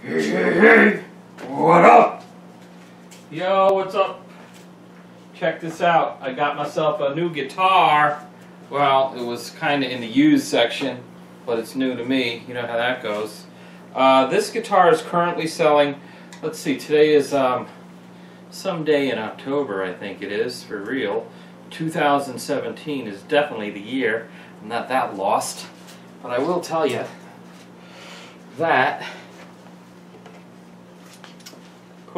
Hey, hey, hey! What up? Yo, what's up? Check this out. I got myself a new guitar. Well, it was kind of in the used section, but it's new to me. You know how that goes. Uh, this guitar is currently selling. Let's see, today is um, some day in October, I think it is, for real. 2017 is definitely the year. I'm not that lost. But I will tell you that,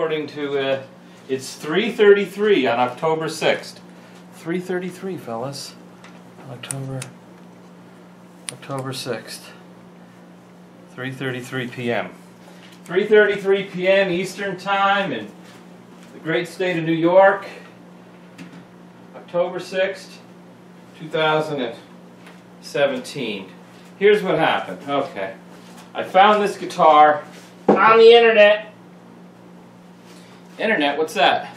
according to, uh, it's 3.33 on October 6th. 3.33, fellas. October, October 6th. 3.33 p.m. 3.33 p.m. Eastern Time in the great state of New York. October 6th, 2017. Here's what happened. Okay. I found this guitar on the internet. Internet, what's that?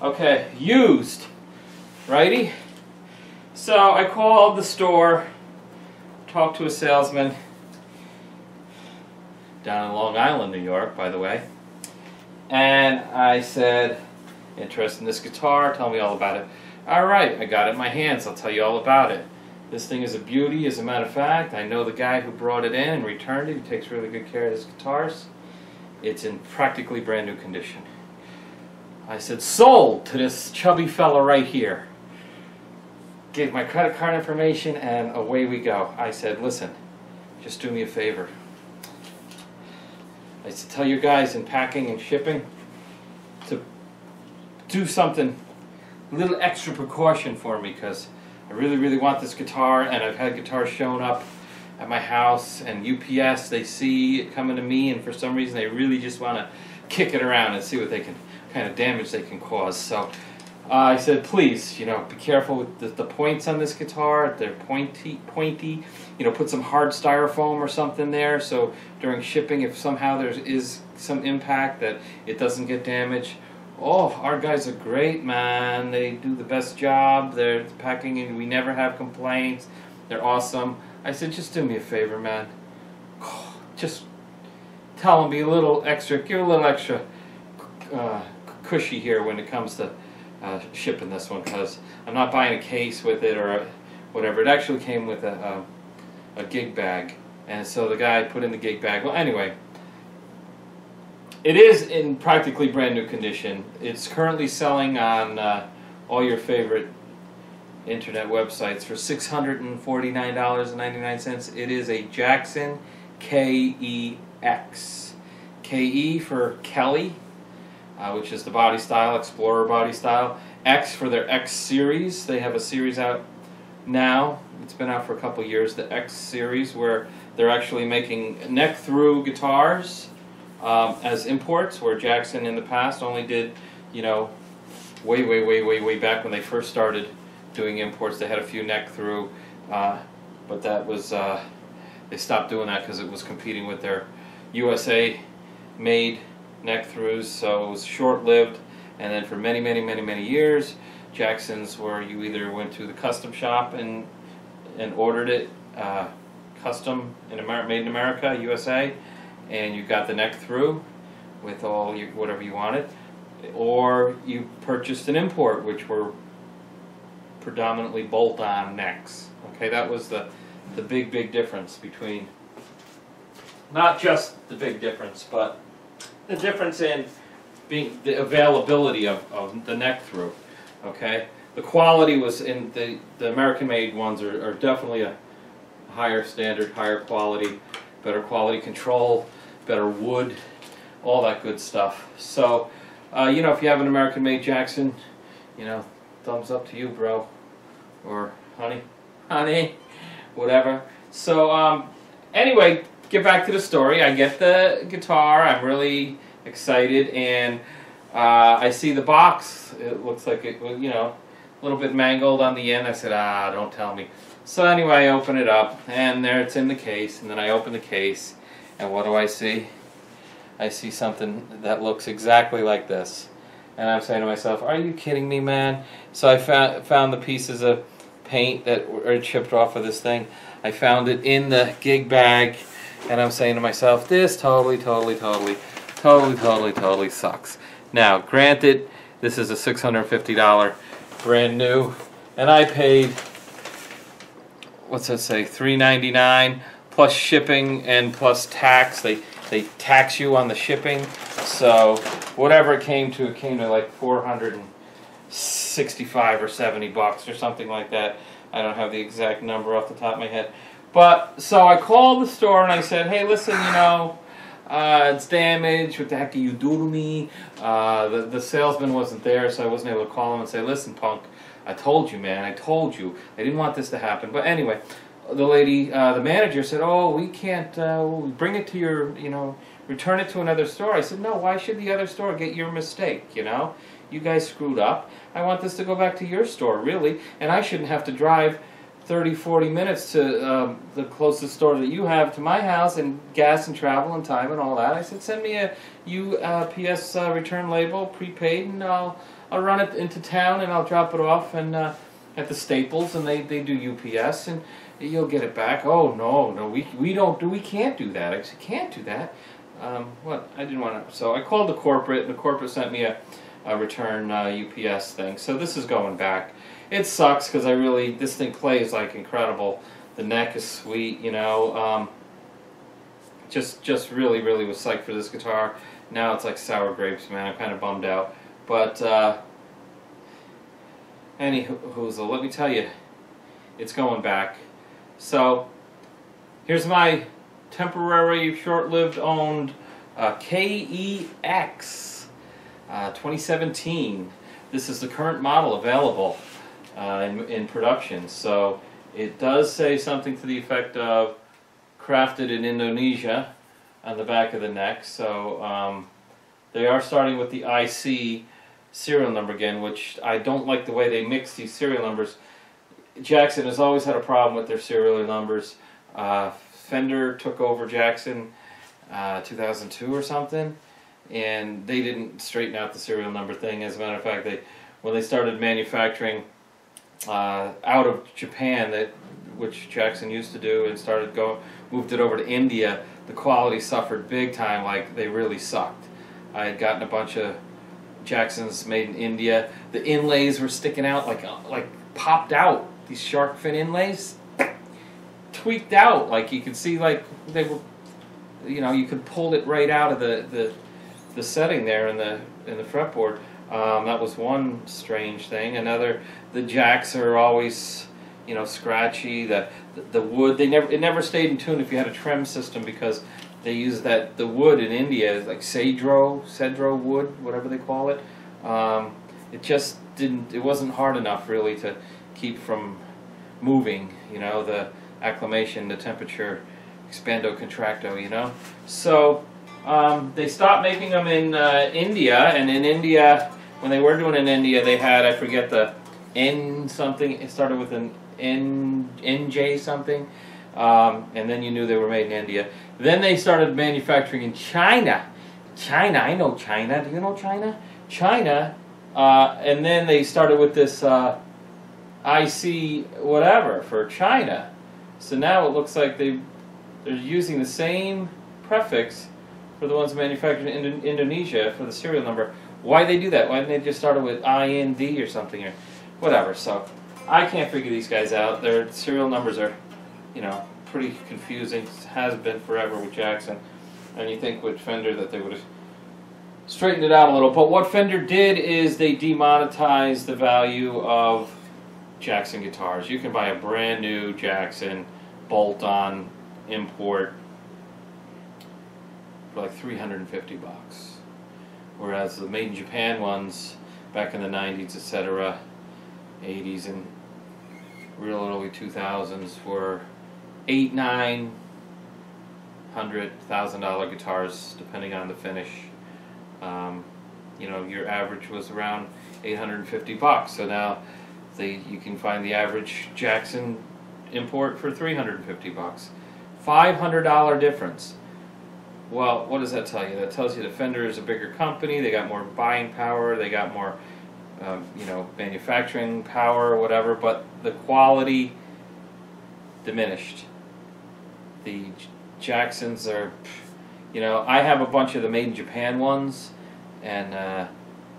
Okay, used. Righty? So I called the store, talked to a salesman down in Long Island, New York, by the way. And I said, interested in this guitar, tell me all about it. All right, I got it in my hands, I'll tell you all about it. This thing is a beauty, as a matter of fact. I know the guy who brought it in and returned it. He takes really good care of his guitars. It's in practically brand new condition. I said, sold to this chubby fella right here. Gave my credit card information and away we go. I said, listen, just do me a favor. I said, tell your guys in packing and shipping to do something, a little extra precaution for me because I really, really want this guitar, and I've had guitars shown up at my house, and UPS, they see it coming to me, and for some reason they really just want to kick it around and see what they can, kind of damage they can cause. So uh, I said, please, you know, be careful with the, the points on this guitar. They're pointy, pointy. You know, put some hard styrofoam or something there, so during shipping, if somehow there is some impact, that it doesn't get damaged. Oh, our guys are great, man. They do the best job. They're packing and we never have complaints. They're awesome. I said, just do me a favor, man. Just tell them be a little extra, give a little extra uh, cushy here when it comes to uh, shipping this one because I'm not buying a case with it or whatever. It actually came with a, a, a gig bag. And so the guy put in the gig bag. Well, anyway, it is in practically brand new condition. It's currently selling on uh, all your favorite internet websites for $649.99. It is a Jackson KEX. KE for Kelly, uh, which is the body style, Explorer body style. X for their X series. They have a series out now. It's been out for a couple years, the X series, where they're actually making neck through guitars um, as imports, where Jackson in the past only did, you know, way, way, way, way, way back when they first started doing imports, they had a few neck through, uh, but that was, uh, they stopped doing that because it was competing with their USA made neck throughs, so it was short lived. And then for many, many, many, many years, Jackson's where you either went to the custom shop and and ordered it uh, custom in America, made in America, USA, and you got the neck through with all your, whatever you wanted, or you purchased an import, which were predominantly bolt-on necks. Okay, that was the the big big difference between not just the big difference, but the difference in being the availability of, of the neck through. Okay, the quality was in the the American made ones are, are definitely a higher standard, higher quality, better quality control, better wood, all that good stuff. So, uh, you know, if you have an American made Jackson, you know, thumbs up to you, bro, or honey, honey, whatever. So, um, anyway, get back to the story. I get the guitar. I'm really excited, and uh, I see the box. It looks like it, was, you know, a little bit mangled on the end. I said, ah, don't tell me. So anyway, I open it up, and there it's in the case. And then I open the case, and what do I see? I see something that looks exactly like this. And I'm saying to myself, are you kidding me, man? So I found, found the pieces of paint that were chipped off of this thing. I found it in the gig bag, and I'm saying to myself, this totally, totally, totally, totally, totally, totally sucks. Now, granted, this is a $650 brand new, and I paid, what's that say, 399 plus shipping and plus tax. They they tax you on the shipping, so whatever it came to, it came to like 465 or 70 bucks or something like that. I don't have the exact number off the top of my head. But so I called the store and I said, "Hey, listen, you know, uh, it's damaged. What the heck do you do to me?" Uh, the the salesman wasn't there, so I wasn't able to call him and say, "Listen, punk, I told you, man. I told you. I didn't want this to happen." But anyway, the lady, uh, the manager said, "Oh, we can't. Uh, bring it to your, you know, return it to another store." I said, "No. Why should the other store get your mistake? You know, you guys screwed up. I want this to go back to your store, really, and I shouldn't have to drive." 30, 40 minutes to um, the closest store that you have to my house and gas and travel and time and all that. I said, send me a UPS uh, return label, prepaid, and I'll, I'll run it into town and I'll drop it off and uh, at the Staples and they, they do UPS and you'll get it back. Oh, no, no, we, we don't do, we can't do that. I said, can't do that. Um, what? I didn't want to, so I called the corporate and the corporate sent me a, a return uh, UPS thing. So this is going back it sucks because I really this thing plays like incredible. The neck is sweet, you know. Um, just just really really was psyched for this guitar. Now it's like sour grapes, man. I'm kind of bummed out. But uh, anywho, let me tell you, it's going back. So here's my temporary, short-lived owned uh, KEX uh, 2017. This is the current model available uh, in, in production. So it does say something to the effect of crafted in Indonesia on the back of the neck. So um, they are starting with the IC serial number again, which I don't like the way they mix these serial numbers. Jackson has always had a problem with their serial numbers. Uh, Fender took over Jackson uh, 2002 or something, and they didn't straighten out the serial number thing. As a matter of fact, they when they started manufacturing uh, out of Japan that which Jackson used to do and started going moved it over to India, the quality suffered big time. Like they really sucked. I had gotten a bunch of Jacksons made in India. The inlays were sticking out like uh, like popped out. These shark fin inlays tweaked out. Like you could see like they were, you know, you could pull it right out of the the, the setting there in the in the fretboard. Um, that was one strange thing. Another, the jacks are always, you know, scratchy. The, the wood they never it never stayed in tune if you had a trem system because they use that the wood in India is like cedro cedro wood whatever they call it. Um, it just didn't it wasn't hard enough really to keep from moving. You know the acclimation, the temperature, expando contracto. You know so. Um, they stopped making them in uh, India, and in India, when they were doing in India, they had I forget the N something. It started with an N NJ something, um, and then you knew they were made in India. Then they started manufacturing in China. China, I know China. Do you know China? China, uh, and then they started with this uh, IC whatever for China. So now it looks like they they're using the same prefix for the ones manufactured in Indonesia for the serial number why they do that? Why didn't they just start it with IND or something or whatever? So I can't figure these guys out. Their serial numbers are, you know, pretty confusing. Has been forever with Jackson. And you think with Fender that they would have straightened it out a little. But what Fender did is they demonetized the value of Jackson guitars. You can buy a brand new Jackson bolt-on import for like 350 bucks whereas the made in Japan ones back in the 90s, etc., 80s, and real early 2000s were eight, nine hundred thousand dollar guitars, depending on the finish. Um, you know, your average was around 850 bucks. So now, the you can find the average Jackson import for 350 bucks. $500 difference. Well, what does that tell you? That tells you that Fender is a bigger company. They got more buying power. They got more, um, you know, manufacturing power, whatever. But the quality diminished. The Jacksons are, you know, I have a bunch of the made in Japan ones, and uh,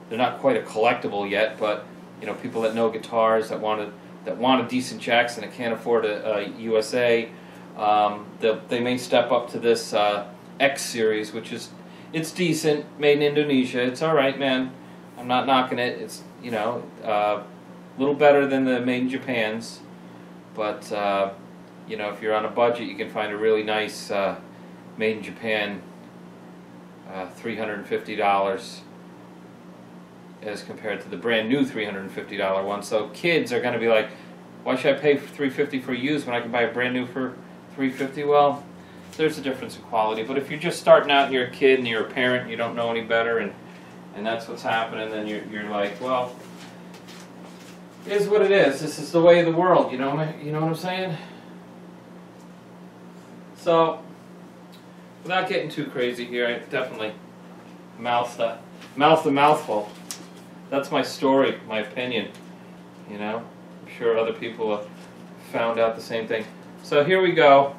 they're not quite a collectible yet. But you know, people that know guitars that want that want a decent Jackson that can't afford a, a USA, um, they they may step up to this uh, X series, which is it's decent, made in Indonesia. It's all right, man. I'm not knocking it. It's you know a uh, little better than the made in Japans, but uh, you know if you're on a budget, you can find a really nice uh, made in Japan uh, three hundred and fifty dollars as compared to the brand new three hundred and fifty dollar one. So kids are going to be like, why should I pay three fifty for used when I can buy a brand new for three fifty? Well there's a difference in quality. But if you're just starting out and you're a kid and you're a parent, and you don't know any better, and and that's what's happening, then you're you're like, well, it is what it is. This is the way of the world. You know, you know what I'm saying? So, without getting too crazy here, I definitely mouth the mouth the mouthful. That's my story, my opinion. You know, I'm sure other people have found out the same thing. So here we go.